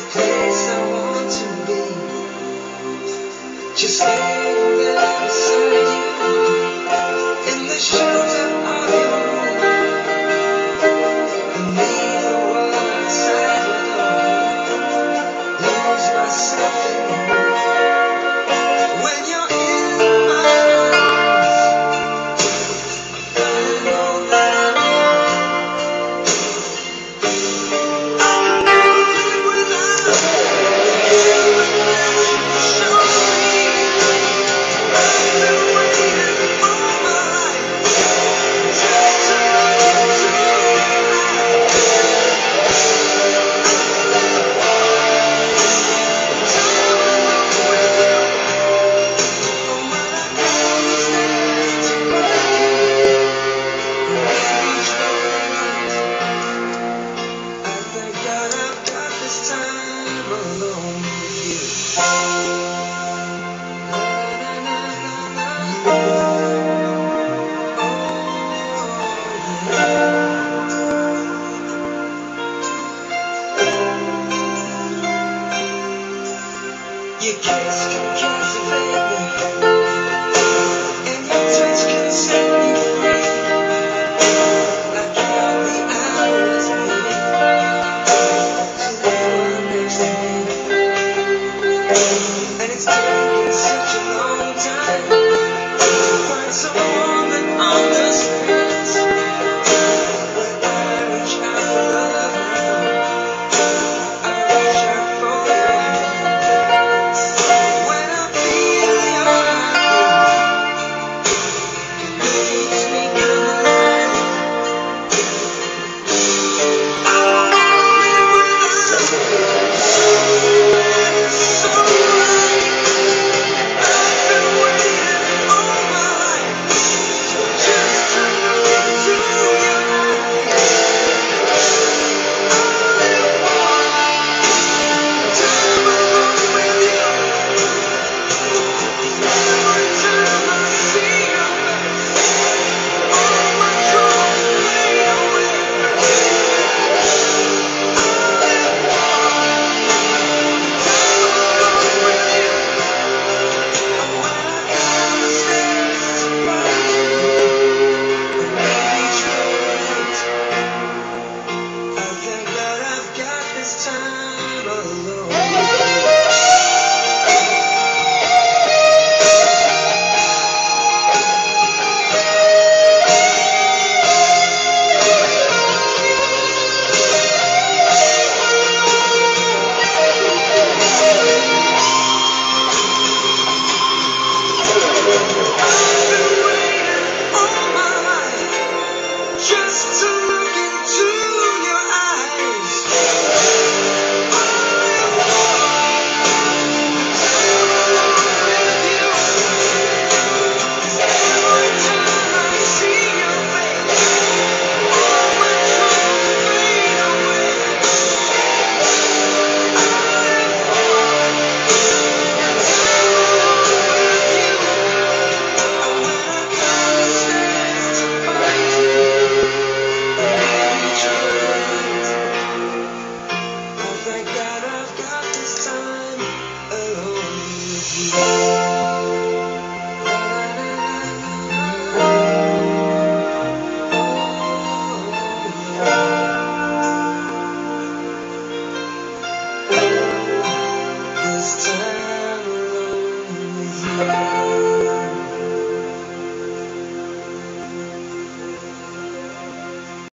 The place I want to be. Just standing alongside you in the shelter of your moon. The needle outside your door lose myself. last time alone with you. You kiss, kiss. Just to